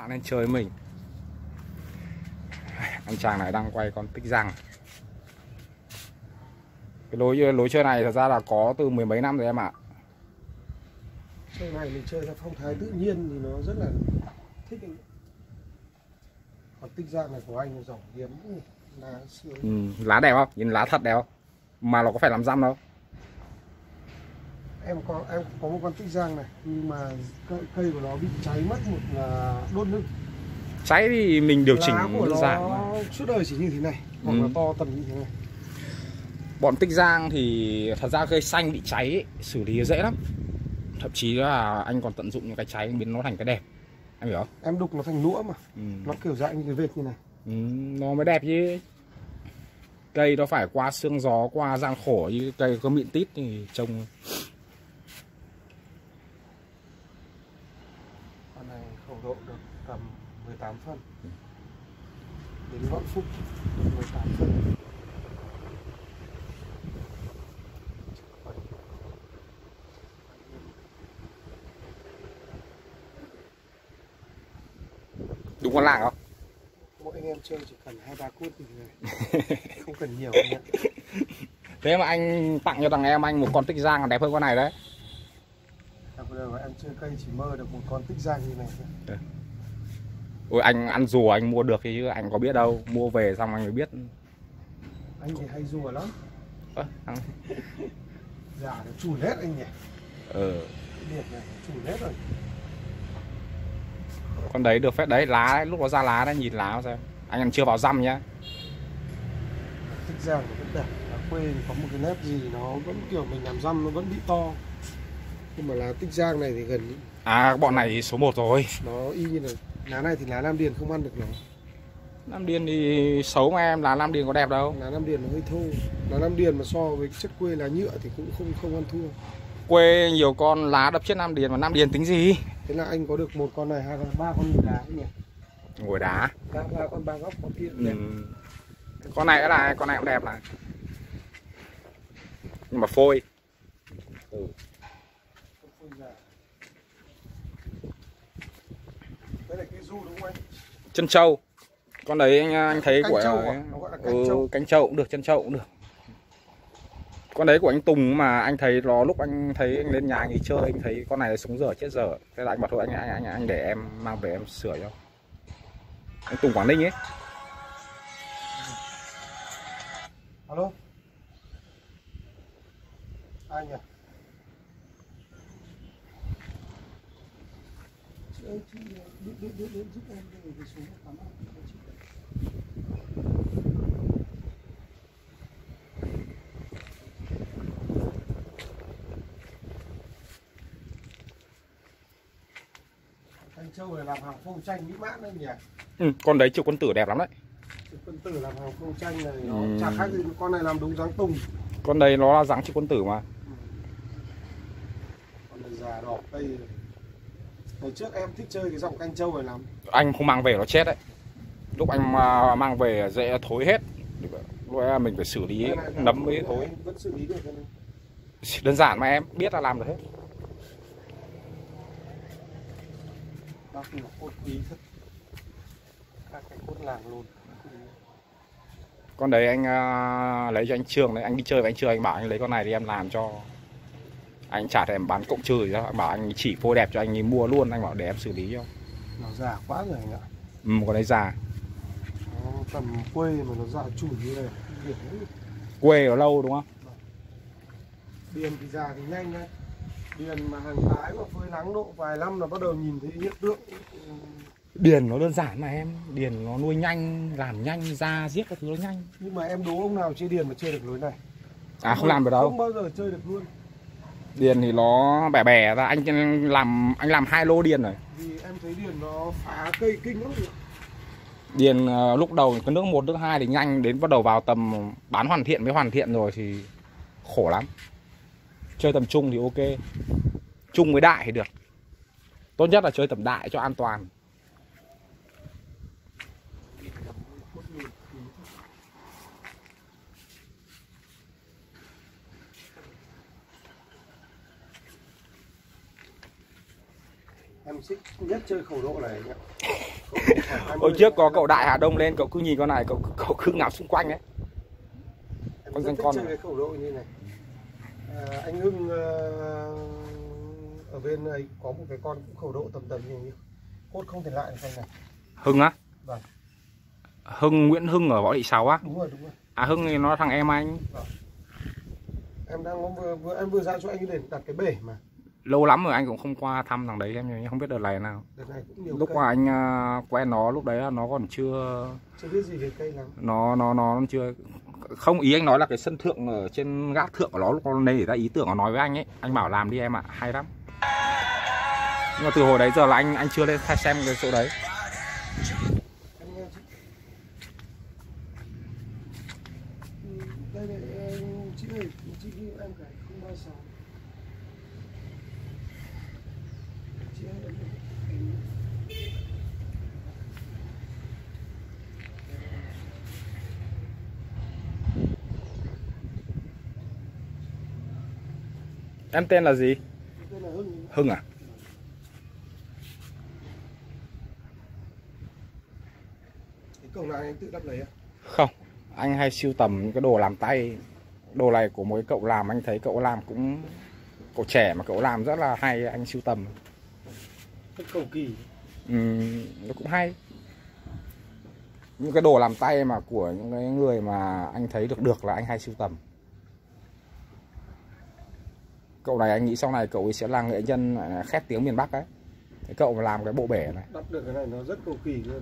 bạn lên chơi mình. Anh chàng này đang quay con tích răng cái lối lối chơi này thật ra là có từ mười mấy năm rồi em ạ. Chơi này mình chơi theo phong thái tự nhiên thì nó rất là thích anh. Còn tích giang này của anh giỏng hiếm lá ừ, lá đẹp không? Nhìn lá thật đẹp không? Mà nó có phải làm răm đâu em có em có một con tích giang này nhưng mà cây, cây của nó bị cháy mất một là đốt nước. Cháy thì mình điều chỉnh của nó giản mà. suốt đời chỉ như thế này hoặc Ừ. là to tầm như thế này. Bọn tích giang thì thật ra cây xanh bị cháy ấy, xử lý dễ lắm. Thậm chí là anh còn tận dụng những cái cháy biến nó thành cái đẹp. Em hiểu không? Em đục nó thành lũa mà. Ừ. nó kiểu dạng như cái vệt như này. Ừ, nó mới đẹp chứ. Cây nó phải qua sương gió qua gian khổ như cây có mịn tít thì trông con này khẩu độ được tầm 18 phân. Đến vạn phúc 18 phân. Đúng con lạng không? Mỗi anh em chơi chỉ cần hai ba cút thì này không cần nhiều. Thế mà anh tặng cho thằng em anh một con tích giang còn đẹp hơn con này đấy. Thật bây giờ em chơi cây chỉ mơ được một con tích giang như này thôi. Ôi anh ăn rùa anh mua được thì chứ anh có biết đâu mua về xong anh mới biết. Anh thì hay rùa lắm. Ơ, ăn- giả nó chùi hết anh nhỉ. Ờ. Liệt này chùi hết rồi. Con đấy được phép đấy lá đấy, lúc nó ra lá đấy nhìn lá xem. Anh còn chưa vào răm nhá. Tích giang nó vẫn đẹp. Ở quê thì có một cái nét gì nó vẫn kiểu mình làm răm nó vẫn bị to. Nhưng mà lá tích giang này thì gần à bọn này số 1 rồi. Nó y như là lá này thì lá nam điền không ăn được nó. Nam Điền thì xấu mà em là Nam Điền có đẹp đâu. Lá nam điền nó hơi thô. Lá nam điền mà so với chất quê lá nhựa thì cũng không không ăn thua. Quê nhiều con lá đập chết Nam Điền mà Nam Điền tính gì? Thế là anh có được một con này hai con ba con nhìn đá nhỉ? Ngồi đá? Ba ba con ba góc con kia ừ. con này là con này cũng đẹp này. Nhưng mà phôi. Không phôi già. đây là cái du đúng không anh chân trâu. Con đấy anh anh thấy Cánh của trâu à? Cánh ừ, trâu. cánh trâu cũng được chân trâu cũng được. Con đấy của anh Tùng mà anh thấy nó lúc anh thấy anh lên nhà anh ấy chơi anh thấy con này sống dở chết dở. Thế là anh bảo thôi anh anh anh, anh để em mang về em sửa cho. Anh Tùng Quảng Ninh ấy. Alo? Ai nhỉ giúp em về số tám Thanh Châu này làm hàng phong tranh mỹ mãn đấy nhỉ? ừ, con đấy triệu quân tử đẹp lắm đấy Quân tử làm hàng phong tranh này nó Ừ. chả khác gì con này làm đúng dáng tùng. con đấy nó là dáng triệu quân tử mà Con này già đỏ cây này. Ngày trước em thích chơi cái giọng canh châu này lắm. anh không mang về nó chết đấy. Lúc anh mà mang về dễ thối hết. Lúc mình phải xử lý này nấm với thối. Vẫn xử lý được đơn giản mà em biết là làm được hết. Bác là cốt quý. Thật. Các cái cốt làng luôn. con đấy anh à, lấy cho anh Trương đấy. Anh đi chơi với anh Trương anh bảo anh lấy con này thì em làm cho anh trả thèm bán cộng trừ đó bảo anh chỉ phôi đẹp cho anh ấy mua luôn anh bảo để em xử lý cho. Nó già quá rồi anh ạ. ừ, con đấy già. Nó tầm quê mà nó già chùi như này. Quê ở lâu đúng không? Điền thì già thì nhanh đấy. Điền mà hàng tái mà phơi nắng độ vài năm là bắt đầu nhìn thấy hiện tượng. Điền nó đơn giản mà em. Điền nó nuôi nhanh làm nhanh ra giết các thứ nó nhanh. Nhưng mà em đố ông nào chơi điền mà chơi được lối này? À không làm được đâu. Không bao giờ chơi được luôn điền thì nó bẻ bẻ ra anh làm anh làm hai lô điền rồi. Vì em thấy điền nó phá cây kinh lắm điền ờ, lúc đầu cái nước một nước hai thì nhanh đến bắt đầu vào tầm bán hoàn thiện với hoàn thiện rồi thì khổ lắm. Chơi tầm trung thì ok. Trung với đại thì được. Tốt nhất là chơi tầm đại cho an toàn em thích nhất chơi khẩu độ này hồi trước có cậu đại hà đông lên cậu cứ nhìn con này cậu cậu cứ ngắm xung quanh ấy. Em con rất thích con chơi này. khẩu độ như này. À, anh Hưng ờ, ở bên này có một cái con cũng khẩu độ tầm tầm như như cốt không thể lại được con này hưng á? Vâng. hưng nguyễn hưng ở võ thị sáu á? Đúng rồi đúng rồi. À hưng thì nó thằng em anh. Em đang vừa, vừa em vừa ra cho anh để đặt cái bể mà lâu lắm rồi anh cũng không qua thăm thằng đấy em không biết đợt này nào. Đợt này cũng nhiều lúc cây. mà anh à, quen nó lúc đấy là nó còn chưa chưa biết gì về cây lắm. Nó nó nó chưa không ý anh nói là cái sân thượng ở trên gác thượng của nó lúc nó nảy ra ý tưởng nó nói với anh ấy. Anh bảo làm đi em ạ hay lắm. Nhưng mà từ hồi đấy giờ là anh anh chưa lên xem cái chỗ đấy em nghe chị Ừ, đây này ờ, chị ơi chị ghi em cái không ba sáu chị ơi em- em tên là gì? Đây là Hưng Hưng à? Cái cổng này anh tự đắp lấy à không anh hay siêu tầm những cái đồ làm tay. Đồ này của mỗi cậu làm anh thấy cậu làm cũng cậu trẻ mà cậu làm rất là hay anh siêu tầm. Cái cầu kỳ. Ừm, nó cũng hay. Những cái đồ làm tay mà của những cái người mà anh thấy được được là anh hay sưu tầm cậu này anh nghĩ sau này cậu ấy sẽ là nghệ nhân à, khét tiếng miền Bắc đấy Thế cậu mà làm cái bộ bể này. Đắp được cái này nó rất cầu kỳ luôn.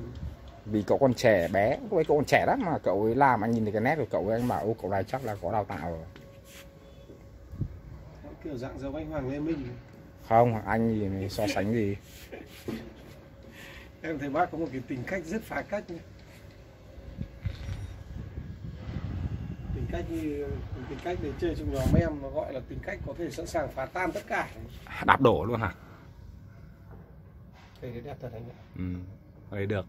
Vì cậu còn trẻ bé lúc ấy cậu còn trẻ lắm mà cậu ấy làm anh nhìn thấy cái nét của cậu ấy anh bảo ô cậu này chắc là có đào tạo rồi. Kiểu dạng giống anh Hoàng Lê Minh. Không anh gì so sánh gì? Em thấy bác có một cái tính cách rất phá cách nhé tính cách như tính cách để chơi trong nhóm em nó gọi là tính cách có thể sẵn sàng phá tan tất cả đạp đổ luôn hả? Cái đấy đẹp thật anh ạ. Ừ đấy được.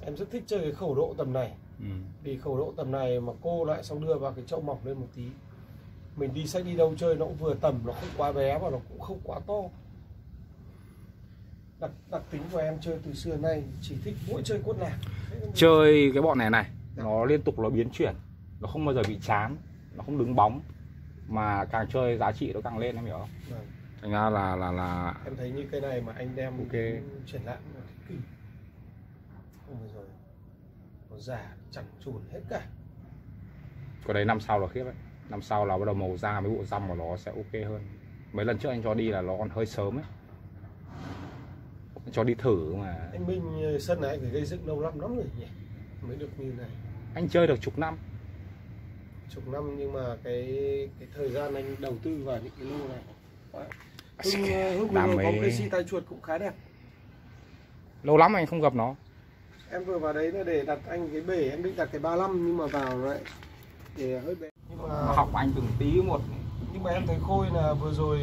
Em rất thích chơi cái khẩu độ tầm này. Ừ. vì khẩu độ tầm này mà cô lại xong đưa vào cái chậu mỏng lên một tí. Mình đi sách đi đâu chơi nó cũng vừa tầm nó không quá bé và nó cũng không quá to. Đặc đặc tính của em chơi từ xưa nay chỉ thích mỗi chơi cốt lạc chơi cái bọn này này nó liên tục nó biến chuyển. Nó không bao giờ bị chán nó không đứng bóng mà càng chơi giá trị nó càng lên em hiểu không? Vâng. thành ra là là là em thấy như cái này mà anh đem Ok. triển lãm kinh không phải rồi. Nó giả chẳng chùn hết cả. Cái đấy năm sau là khiếp đấy. Năm sau là bắt đầu màu da với bộ răm của nó sẽ ok hơn. Mấy lần trước anh cho đi là nó còn hơi sớm ấy. Cho đi thử mà. Anh Minh ờ, sân này phải gây dựng lâu lắm lắm rồi nhỉ? Mới được như này. Anh chơi được chục năm chục năm nhưng mà cái cái thời gian anh đầu tư vào những cái lô này. Hưng, ờ, Hưng có một cái si tay chuột cũng khá đẹp. Lâu lắm anh không gặp nó. Em vừa vào đấy là để đặt anh cái bể em định đặt cái 35 nhưng mà vào lại để hơi bé. Nhưng mà học anh từng tí một. nhưng mà em thấy khôi là vừa rồi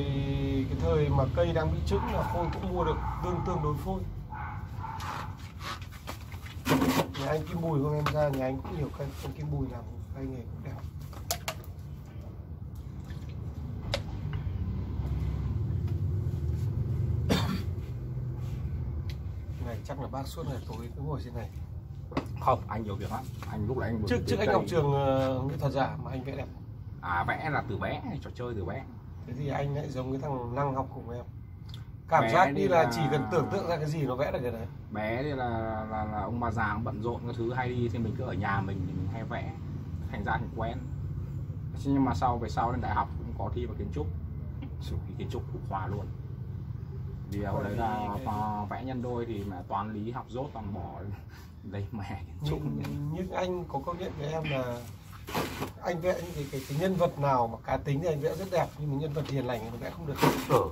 cái thời mà cây đang bị trứng là khôi cũng mua được tương tương đối phôi. Nhà anh kim bùi không? Em ra nhà anh cũng nhiều cây không kim bùi làm cây nghề cũng đẹp chắc là bác suốt ngày tối cứ ngồi trên này. Không anh nhiều việc lắm. Anh lúc đấy anh trước trước anh học trường ờ, nghệ thuật giả mà anh vẽ đẹp. À vẽ là từ bé trò chơi từ bé. Thế thì anh lại giống cái thằng năng học cùng em. Cảm Vẽ giác đi như là là- chỉ cần tưởng tượng ra cái gì nó vẽ được cái đấy. Bé thì là là, là ông bà già bận rộn cái thứ hay đi thì mình cứ ở nhà mình thì mình hay vẽ. Thành ra thì quen. Nhưng mà sau về sau lên đại học cũng có thi vào kiến trúc. Sử kiến trúc của khoa luôn vì hồi đấy là vẽ nhân đôi thì mà toán lý học dốt toàn bỏ. Lấy mẹ trúc nhưng, nhưng anh có công nhận với em là anh vẽ những cái, cái, cái nhân vật nào mà cá tính thì anh vẽ rất đẹp nhưng mà nhân vật hiền lành thì vẽ không được. Ừ.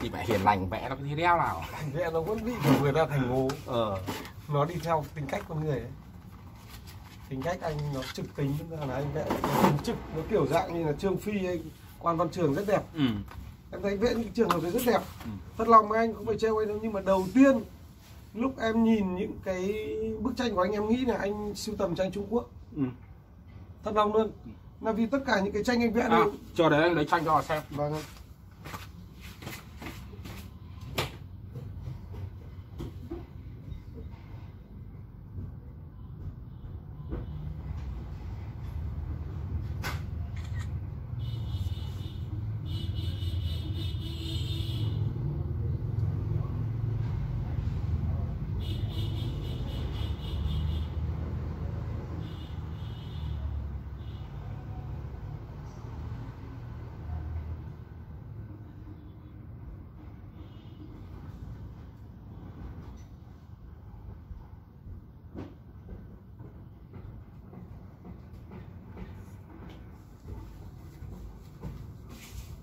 thì mẹ hiền lành vẽ nó cái đeo nào. Anh vẽ nó vẫn bị người ta thành ngố ờ. Nó đi theo tính cách con người ấy. Tính cách anh nó trực tính là anh vẽ nó trực nó kiểu dạng như là trương phi hay quan văn trường rất đẹp. Ừ. em thấy vẽ những trường hợp đấy rất đẹp. Ừ. thật lòng với anh không phải trêu anh đâu nhưng mà đầu tiên lúc em nhìn những cái bức tranh của anh em nghĩ là anh sưu tầm tranh Trung Quốc. Ừ. thật lòng luôn. Là vì tất cả những cái tranh anh vẽ à, đều chờ đấy anh lấy tranh cho xem. Vâng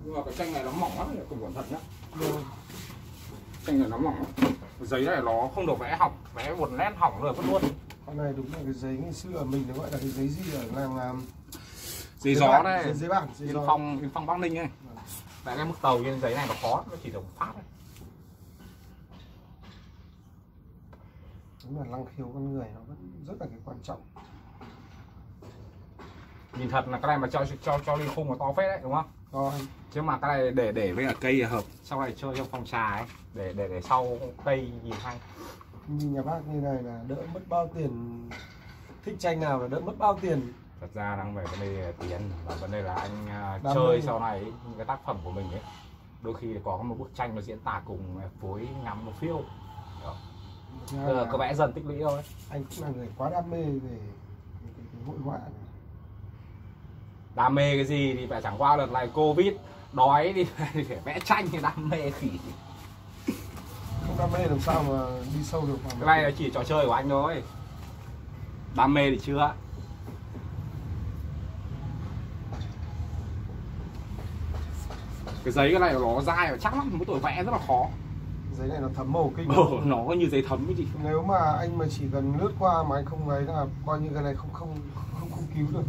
nhưng mà cái tranh này nó mỏng lắm không cẩn thận nhá. Vâng. tranh này nó mỏng lắm. Giấy này nó không được vẽ hỏng vẽ một nét hỏng rồi vứt luôn. Con này đúng là cái giấy ngày xưa mình nó gọi là cái giấy gì ở làng um, giấy gió này. giấy, giấy bản giấy gió. phong yên phong bắc ninh ấy. Tại cái mức tàu trên giấy này nó khó nó chỉ được phát thôi. Đúng là năng khiếu con người nó vẫn rất là cái quan trọng. Nhìn thật là cái này mà cho cho cho lên khung nó to phết đấy đúng không Rồi, chứ mà cái này để để với cả cây hợp. Sau này chơi trong phòng trà ấy để để để sau cây nhìn hay nhìn nhà bác như này là đỡ mất bao tiền. Thích tranh nào là đỡ mất bao tiền. Thật ra đang về vấn đề tiền và vấn đề là anh Đam chơi sau này ấy, những cái tác phẩm của mình ấy đôi khi có một bức tranh nó diễn tả cùng phối ngắm một phiêu. Là có vẽ dần tích lũy thôi. Anh cũng là người quá đam mê về cái, cái, cái hội họa này. Đam mê cái gì thì phải chẳng qua đợt này covid đói thì phải vẽ tranh thì đam mê khỉ không đam mê làm sao mà đi sâu được vào cái này là chỉ trò chơi của anh thôi. Đam mê thì chưa. Cái giấy cái này nó dai và chắc lắm mỗi tuổi vẽ rất là khó. Giấy này nó thấm màu kinh. Ồ, nó có như giấy thấm ấy chị. Nếu mà anh mà chỉ cần lướt qua mà anh không ấy là coi như cái này không không không không cứu được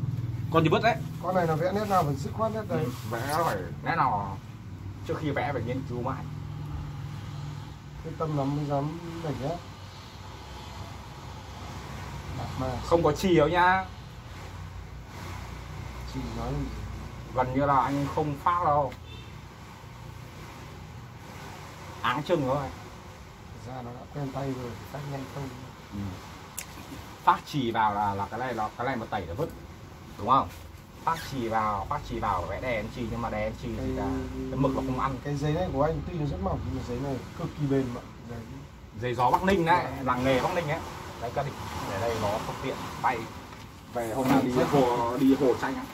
còn như bứt đấy. Con này là vẽ nét nào phải dứt khoát nét đấy? Vẽ nó phải nét nào trước khi vẽ phải nghiên cứu mãi. Cái tâm lắm mới dám đẩy nhá không có chiều nha chỉ nói là gần như là anh không phát đâu. Áng chừng thôi. Ra nó đã quen tay rồi phát nhanh không? Phát chì vào là là cái này là cái này mà tẩy là vứt đúng không? Phát chì vào phát chì vào vẽ đèn chì nhưng mà đèn chì thì là cái mực nó không ăn. cái giấy này của anh tuy nó rất mỏng nhưng mà giấy này cực kỳ bền mà. Giấy giấy gió bắc ninh đấy làng nghề bắc ninh ấy. Đấy cái để đây nó không tiện bay. Về hôm nào đi hồ đi hồ tranh á.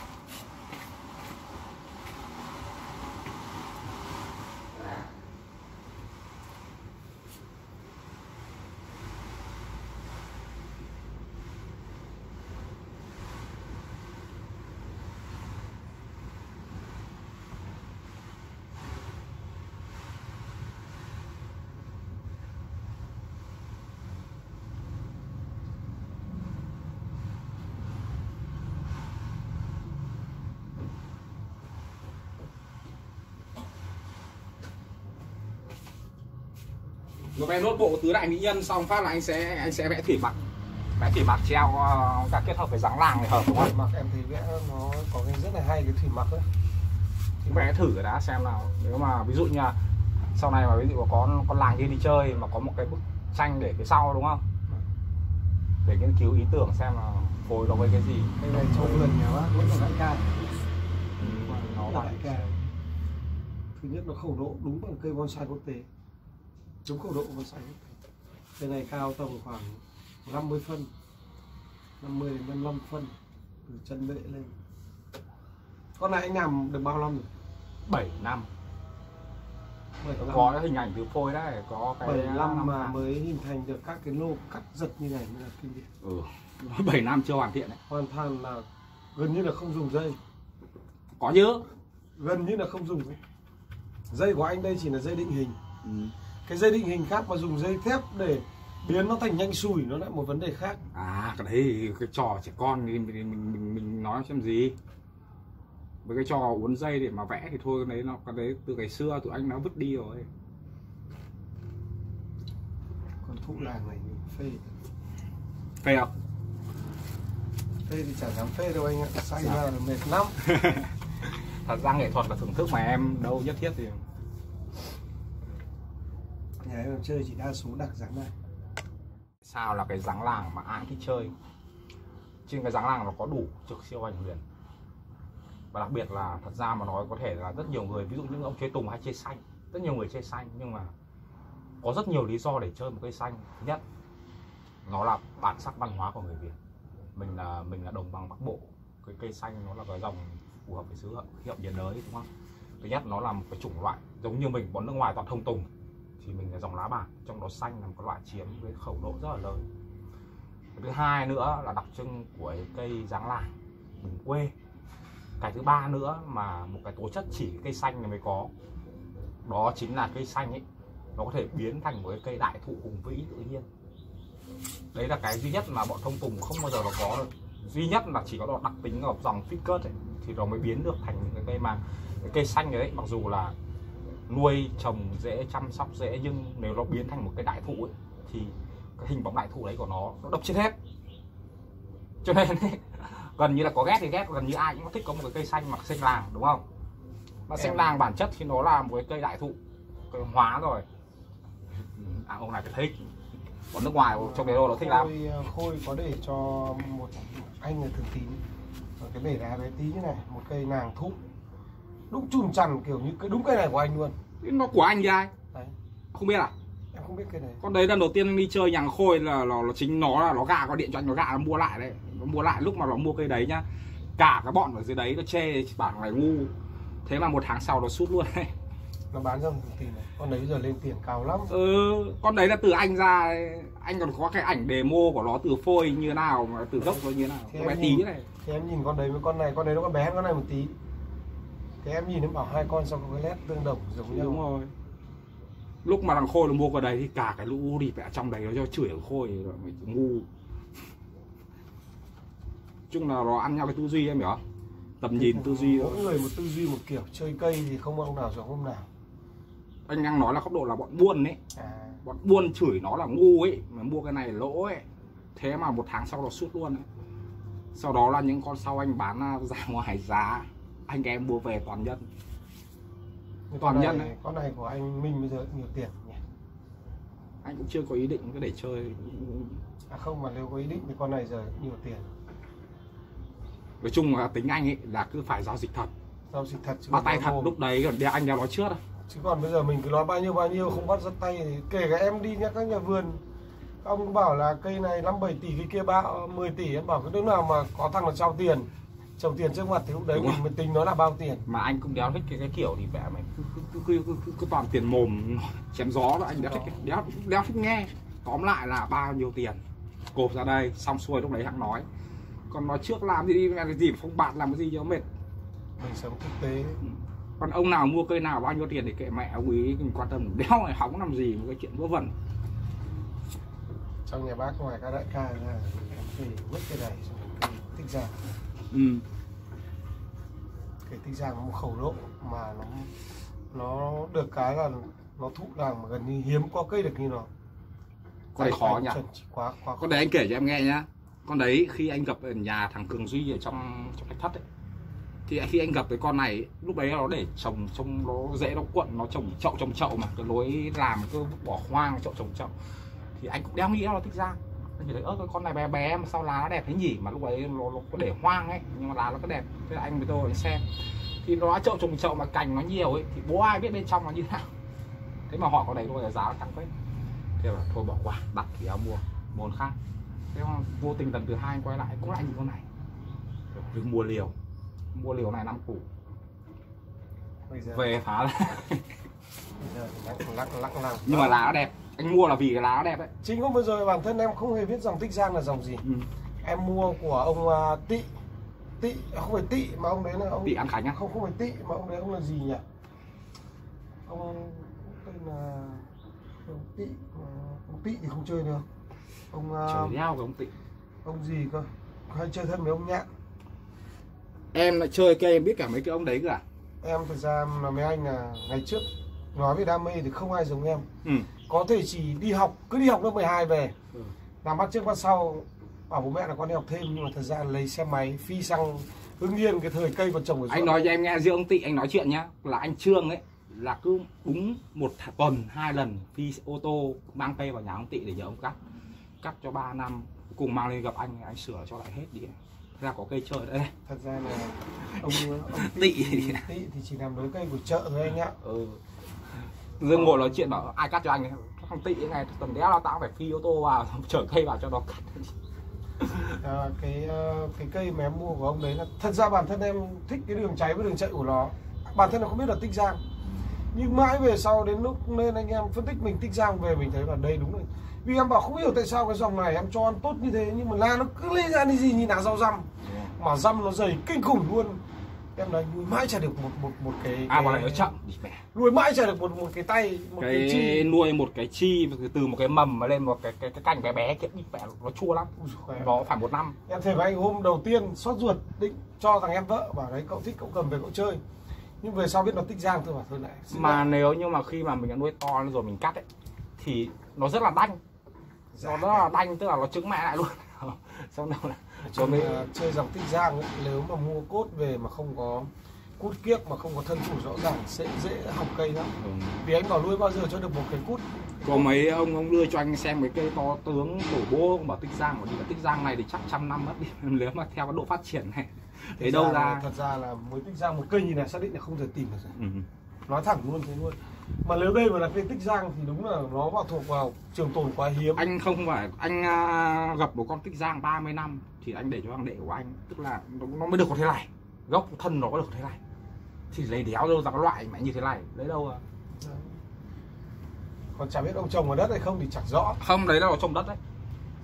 Rồi em nốt bộ tứ đại mỹ nhân xong phát là anh sẽ anh sẽ vẽ thủy mặc. Vẽ thủy mặc treo ờ, cả kết hợp với dáng làng này hợp đúng không? Mặc em thấy vẽ nó có cái rất là hay cái thủy mặc đấy vẽ thử đã xem nào. Nếu mà ví dụ như là sau này mà ví dụ có con làng kia đi chơi mà có một cái bức tranh để phía sau đúng không? Để nghiên cứu ý tưởng xem là phối nó với cái gì. Cái này trong vườn nhà bác vẫn là đại ca. Nó là phải đại ca. Thứ nhất nó khẩu độ đúng bằng cây bonsai quốc tế đúng khẩu độ quốc tế cây này cao tầm khoảng 50 phân 50 đến 55 phân từ chân bệ lên. Con này anh làm được bao năm rồi? 7 năm. 75 có cái hình ảnh từ phôi đấy có cái 75 mà mới hình thành được các cái lô cắt giật như này mới là kinh điển ừ 7 năm chưa hoàn thiện đấy. Hoàn toàn là gần như là không dùng dây. Có chứ. Gần như là không dùng dây dây của anh đây chỉ là dây định hình. Ừ. cái dây định hình khác mà dùng dây thép để biến nó thành nhanh sủi nó lại một vấn đề khác. À cái đấy cái trò trẻ con thì mình mình mình, nói xem gì. Với cái trò uốn dây để mà vẽ thì thôi cái đấy nó cái đấy từ ngày xưa tụi anh đã vứt đi rồi. Còn thụ làng này phê phê không phê thì chẳng dám phê đâu anh ạ. Say ra là mệt lắm. Thật ra nghệ thuật là thưởng thức mà em đâu nhất thiết thì nhà em chơi chỉ đa số đặc dáng này. Sao là cái dáng làng mà ai thích chơi? Trên cái dáng làng nó có đủ trực siêu anh huyền. Và đặc biệt là thật ra mà nói có thể là rất nhiều người, ví dụ những ông chơi tùng hay chơi xanh, rất nhiều người chơi xanh, nhưng mà có rất nhiều lý do để chơi một cây xanh. Thứ nhất, nó là bản sắc văn hóa của người việt. Mình là mình là đồng bằng bắc bộ, cái cây xanh nó là cái dòng phù hợp với xứ khí hiệu nhiệt đới, đúng không? Thứ nhất, nó là một cái chủng loại giống như mình, bọn nước ngoài toàn thông tùng thì mình là dòng lá bản, trong đó xanh là một loại chiếm với khẩu độ rất là lớn. Cái thứ hai nữa là đặc trưng của cây dáng làng vùng quê. Cái thứ ba nữa mà một cái tố chất chỉ cây xanh này mới có, đó chính là cây xanh ấy, nó có thể biến thành một cái cây đại thụ hùng vĩ tự nhiên. Đấy là cái duy nhất mà bọn thông tùng không bao giờ nó có được. Duy nhất là chỉ có độ đặc tính ở dòng Fickers ấy, thì nó mới biến được thành những cái cây mà, cái cây xanh đấy mặc dù là nuôi trồng dễ chăm sóc dễ nhưng nếu nó biến thành một cái đại thụ ấy, thì cái hình bóng đại thụ đấy của nó nó đập chết hết. Cho nên ấy, gần như là có ghét thì ghét gần như ai cũng thích có một cái cây xanh mặc xanh làng đúng không? Mà xanh làng bản chất thì nó là một cái cây đại thụ cây hóa rồi. À ông này phải thích. Còn nước ngoài trong cái đồ nó thích lắm. Khôi, ờ, khôi có để cho một anh ở thường tín. Ở cái bể đá bé tí như này một cây nàng thụ đúng chùm chằn kiểu như cái đúng cây này của anh luôn. Nó của anh thì ai? Đấy. Không biết à? Em không biết cây này. Con đấy lần đầu tiên anh đi chơi nhàng khôi là nó, nó chính nó là nó gà có điện cho anh nó gà nó mua lại đấy. Nó mua lại lúc mà nó mua cây đấy nhá. Cả các bọn ở dưới đấy nó chê bảo này ngu. Thế mà một tháng sau nó sút luôn đấy. Nó bán ra thường tín này. Con đấy giờ lên tiền cao lắm. Ừ, con đấy là từ anh ra anh còn có cái ảnh demo của nó từ phôi như nào mà từ gốc nó như nào. Thế bé tí nhìn- này. thì em nhìn con đấy với con này con đấy nó còn bé hơn con này một tí thì em nhìn em bảo hai con sao có cái nét tương đồng giống nhau. đúng rồi. Lúc mà thằng khôi nó mua vào đấy thì cả cái lũ đi ở trong đấy nó cho chửi thằng khôi rồi mày ngu. Chung là nó ăn nhau cái tư duy em hiểu không? Tầm nhìn tư duy mỗi người một tư duy một kiểu chơi cây thì không ông nào giống ông nào. Anh đang nói là góc độ là bọn buôn ấy. À. Bọn buôn chửi nó là ngu ấy mà mua cái này lỗ ấy. Thế mà một tháng sau nó sút luôn ấy. sau đó là những con sau anh bán ra ngoài giá anh em mua về toàn nhân. Toàn nhân này, đấy. con này của anh Minh bây giờ nhiều tiền nhỉ? Anh cũng chưa có ý định cứ để chơi. À không mà nếu có ý định thì con này giờ nhiều tiền. Nói chung là tính anh ấy là cứ phải giao dịch thật. Giao dịch thật chứ bắt tay thật mồm. lúc đấy còn anh đeo nói trước đâu chứ còn bây giờ mình cứ nói bao nhiêu bao nhiêu không bắt rất tay thì kể cả em đi nhá các nhà vườn. Ông bảo là cây này 5 7 tỷ cái kia ba 10 tỷ. Em bảo cái đứa nào mà có thằng là trao tiền trồng tiền trước mặt thì lúc đấy Đúng mình rồi. mới tính nó là bao tiền. Mà anh cũng đéo thích cái, cái kiểu thì vẽ mày cứ, cứ, cứ, cứ, cứ, toàn tiền mồm chém gió đó anh đéo thích đéo, đéo thích nghe. Tóm lại là bao nhiêu tiền? Cộp ra đây xong xuôi lúc đấy hãng nói. Còn nói trước làm gì đi làm gì không bạt làm cái gì cho mệt. Mình sống thực tế. Còn ông nào mua cây nào bao nhiêu tiền thì kệ mẹ ông ý mình quan tâm. Đéo này hóng làm gì một cái chuyện vớ vẩn. Trong nhà bác ngoài các đại ca em thì vứt cái này tích ra ừ. cái tích ra nó một khẩu độ mà nó nó được cái là nó thụ làng mà gần như hiếm có cây được như nó. Con khó nhỉ? quá quá con đấy anh kể cho em nghe nhá. Con đấy khi anh gặp ở nhà thằng cường duy ở trong trong thạch thất ấy thì khi anh gặp cái con này lúc đấy nó để trồng trông nó dễ nó cuộn nó trồng chậu trồng chậu mà cái lối làm cứ bỏ hoang chậu trồng chậu. Thì anh cũng đeo nghĩ nó thích ra anh chỉ thấy cái con này bé bé mà sao lá nó đẹp thế nhỉ? Mà lúc đấy nó, nó có để hoang ấy nhưng mà lá nó có đẹp. Thế là anh mới tôi anh xem. Thì nó chậu trồng chậu mà cành nó nhiều ấy thì bố ai biết bên trong nó như thế nào? Thế mà họ có đấy thôi là giá nó thẳng phết. Thế là thôi bỏ qua đặt thì áo mua món khác. Thế mà vô tình lần thứ hai anh quay lại cũng lại như con này. Rồi mua liều. Mua liều này năm củ. Bây giờ về phá ra. Bây giờ thì lắc lắc lắc. Nhưng mà lá nó đẹp anh mua là vì cái lá nó đẹp đấy chính không bao giờ bản thân em không hề biết dòng tích giang là dòng gì. Ừ. em mua của ông à, tị. Tị à, không phải tị mà ông đấy là ông Tị An Khánh á? không không phải tị mà ông đấy ông là gì nhỉ? Ông tên là ông tị ông tị thì không chơi được ông à, trời đeo cái ông tị. ông gì cơ? Hay chơi thân với ông nhạn. Em lại chơi cây em biết cả mấy cái ông đấy à? Em thực ra là mấy anh là ngày trước nói về đam mê thì không ai giống em ừ. có thể chỉ đi học cứ đi học lớp 12 về Ừ. làm bắt trước bắt sau bảo bố mẹ là con đi học thêm nhưng mà thật ra lấy xe máy phi sang hưng yên cái thời cây còn trồng ở anh nói cho em nghe riêng ông tị anh nói chuyện nhá là anh trương ấy là cứ đúng một tuần hai lần phi ô tô mang cây vào nhà ông tị để nhờ ông cắt cắt cho 3 năm cùng mang lên gặp anh anh sửa cho lại hết đi là có cây chơi đấy thật ra là ông, ông Tị. thì, tị thì chỉ làm đối cây của chợ thôi anh ạ ừ. Dương ngồi nói chuyện bảo ai cắt cho anh ấy. thằng tị này tuần đéo là tao phải phi ô tô vào chở cây vào cho nó cắt. À, cái ờ, cái cây mà em mua của ông đấy là thật ra bản thân em thích cái đường cháy với đường chạy của nó. Bản thân là không biết là tích giang. Nhưng mãi về sau đến lúc nên anh em phân tích mình tích giang về mình thấy là đây đúng rồi. Vì em bảo không hiểu tại sao cái dòng này em cho ăn tốt như thế nhưng mà la nó cứ lấy ra đi gì nhìn là rau răm. Mà răm nó dày kinh khủng luôn em nói nuôi mãi chả được một một một cái à mà lại nó chậm mẹ. Nuôi mãi chả được một một cái tay một cái, cái chi. nuôi một cái chi từ một cái mầm mà lên một cái cái, cái cành bé bé kia mẹ nó chua lắm. Ui nó phải một năm. Em thấy với anh hôm đầu tiên xót ruột định cho thằng em vợ bảo đấy cậu thích cậu cầm về cậu chơi. Nhưng về sau biết nó tích giang thôi bảo thôi lại mà lại. nếu như mà khi mà mình đã nuôi to rồi mình cắt ấy thì nó rất là đanh. Dạ. nó rất là đanh tức là nó trứng mẹ lại luôn. Xong đâu là cho mình chơi dòng tích giang ấy, nếu mà mua cốt về mà không có cút kiếp mà không có thân chủ rõ ràng sẽ dễ học cây lắm. Ừ. vì anh bảo nuôi bao giờ cho được một cái cút có mấy ông ông đưa cho anh xem mấy cây to tướng tổ bố ông bảo tích giang mà đi tích giang này thì chắc trăm năm mất đi nếu mà theo cái độ phát triển này. Thế đâu là- ra? thật ra là mới tích giang một cây nhìn này xác định là không thể tìm được rồi. Ừ. nói thẳng luôn thế luôn mà nếu đây mà là cây tích giang thì đúng là nó vào thuộc vào trường tồn quá hiếm. Anh không phải anh à, gặp một con tích giang 30 năm thì anh để cho thằng đệ của anh tức là nó, nó mới được có thế này. Gốc thân nó có được thế này. Thì lấy đéo đâu ra cái loại mẹ như thế này. Lấy đâu à? Còn chả biết ông trồng ở đất hay không thì chẳng rõ. Không đấy là ở trong đất đấy.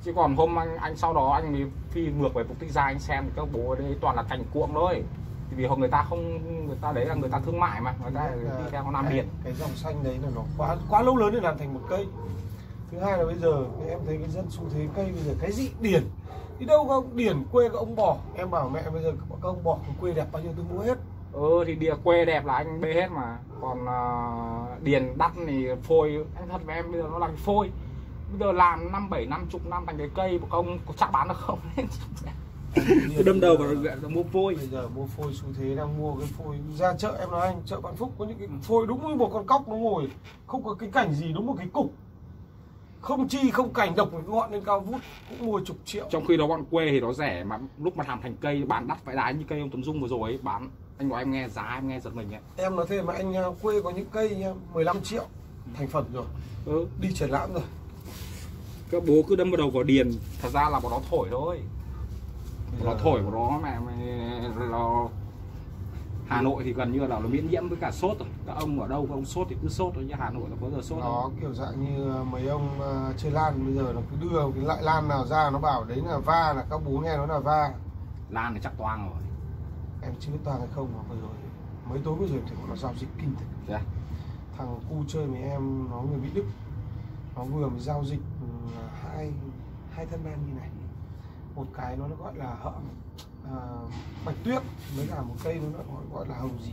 Chứ còn hôm anh anh sau đó anh mới phi ngược về mục tích ra anh xem các bố ở đây toàn là cành cuộn thôi thì vì người ta không người ta đấy là người ta thương mại mà người ta đi theo con nam điền cái dòng xanh đấy là nó quá quá lâu lớn để làm thành một cây. Thứ hai là bây giờ em thấy cái dân xu thế cây bây giờ cái gì điển. Đi đâu có điển quê các ông bỏ? Em bảo mẹ bây giờ các ông bỏ quê đẹp bao nhiêu tôi mua hết. Ừ thì địa quê đẹp là anh bê hết mà. Còn à, điền đắt thì phôi anh thật với em bây giờ nó là cái phôi. Bây giờ làm năm bảy năm chục năm thành cái cây một ông có chắc bán được không cứ đâm đầu vào mua phôi. Bây giờ mua phôi xu thế đang mua cái phôi ra chợ em nói anh chợ Vạn Phúc có những cái phôi đúng như một con cóc nó ngồi không có cái cảnh gì đúng một cái cục. Không chi không cảnh độc ngọn lên cao vút cũng mua chục triệu. Trong khi đó bọn quê thì nó rẻ mà lúc mà làm thành cây bán đắt phải đái như cây ông Tuấn Dung vừa rồi ấy bán anh nói em nghe giá em nghe giật mình ấy. Em nói thêm mà anh à, quê có những cây nha, 15 triệu thành phẩm rồi. Ừ. đi triển lãm rồi. Các bố cứ đâm vào đầu vào điền thật ra là bọn nó thổi thôi nó thổi của nó mẹ mày nó Hà Nội thì gần như là nó miễn nhiễm với cả sốt rồi. Các ông ở đâu các ông sốt thì cứ sốt thôi chứ Hà Nội là có giờ sốt nó kiểu dạng như à, mấy ông à, chơi lan bây giờ nó cứ đưa cái loại lan nào ra nó bảo đấy là va là các bố nghe nó là va. Lan thì chắc toang rồi. Em chưa biết toàn hay không mà vừa rồi mấy tối vừa rồi thì nó giao dịch kinh thật. Thế à? thằng cu chơi với em nó người mỹ đức. Nó vừa mới giao dịch ừ, hai hai thân man như này một cái nó gọi là hợ à, bạch tuyết mới cả một cây nó gọi, gọi là hồng gì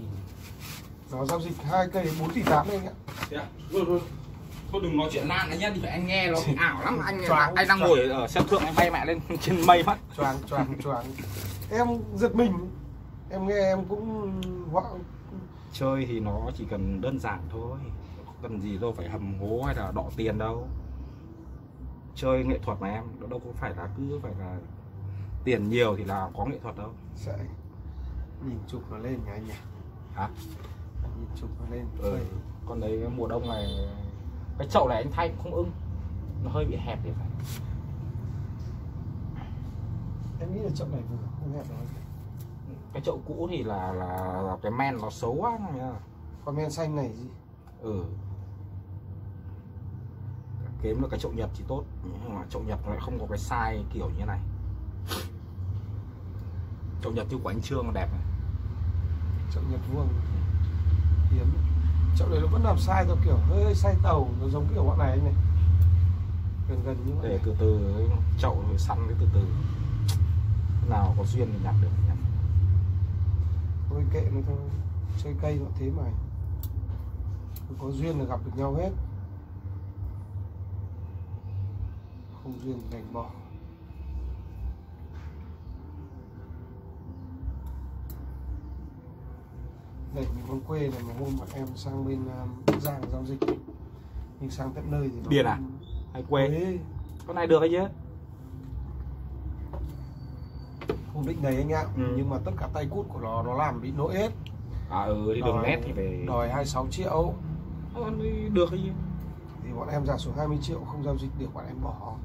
nó giao dịch hai cây 4 tỷ tám anh ạ. À? Thôi, thôi. Thôi đừng nói chuyện Lan đấy nhá, thì phải anh nghe nó ảo lắm. Anh Choáng. anh đang ngồi ở sân thượng anh bay mẹ lên trên mây mất choáng choáng choáng. Em giật mình. Em nghe em cũng hoảng chơi thì nó chỉ cần đơn giản thôi. Cần gì đâu phải hầm hố hay là đọ tiền đâu. Chơi nghệ thuật mà em nó đâu có phải là cứ phải là tiền nhiều thì là có nghệ thuật đâu. Sẽ nhìn chụp nó lên nhà anh nhỉ? Hả? Nhìn chụp nó lên. Ừ. còn đấy mùa đông này cái chậu này anh thay cũng không ưng. Nó hơi bị hẹp thì phải. Em nghĩ là chậu này vừa không hẹp đâu. Cái chậu cũ thì là là, là cái men nó xấu quá nha con men xanh này gì? Ừ. Kiếm được cái chậu nhập thì tốt nhưng mà chậu nhập nó lại không có cái size kiểu như này chậu nhập như của anh trương đẹp này. Chậu nhật vuông hiếm. Chậu này nó vẫn làm sai theo kiểu hơi, hơi sai tàu nó giống kiểu bọn này anh này. Gần gần như để vậy từ từ chậu rồi săn cái từ từ. Nào có duyên thì nhặt được nhặt. Thôi kệ nó thôi chơi cây nó thế mà. Có duyên là gặp được nhau hết. Không duyên đành bỏ đây những con quê này mà hôm bọn em sang bên um, Giang giao dịch nhưng sang tận nơi thì Điền à? hay quê? Quê. con này được hay chứ không định đấy anh ạ. Ừ. nhưng mà tất cả tay cút của nó nó làm bị lỗi hết. À ừ thì đường nét thì phải đòi 26 triệu. Thì được hay thì bọn em giả xuống 20 triệu không giao dịch được bọn em bỏ.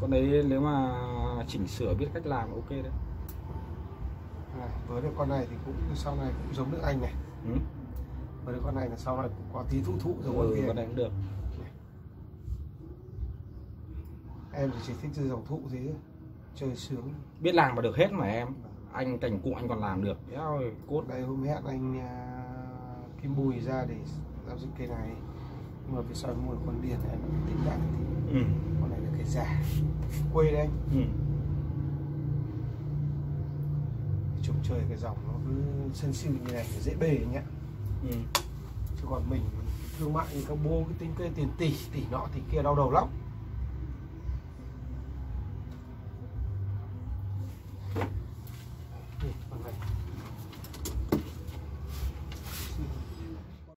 Con đấy nếu mà chỉnh sửa biết cách làm ok đấy này, với được con này thì cũng sau này cũng giống nước anh này. Ừ. với được con này là sau này cũng có tí thụ thụ giống con ừ, kia. con này cũng được. Em thì chỉ thích chơi dòng thụ thế chơi sướng. Biết làm mà được hết mà em. Anh cảnh cụ anh còn làm được. Ơi, cốt. Đây hôm hẹn anh à, Kim Bùi ra để giao dịch cây này. Nhưng mà vì sao mua được con này nó tính lại? Thì ừ. con này là cây già. Quê đấy anh. Ừ. chung chơi cái dòng nó cứ sân siêu như này dễ bề nhá Ừ. chứ còn mình thương mại thì các bố cái tính cây tiền tỷ tỷ nọ thì kia đau đầu lắm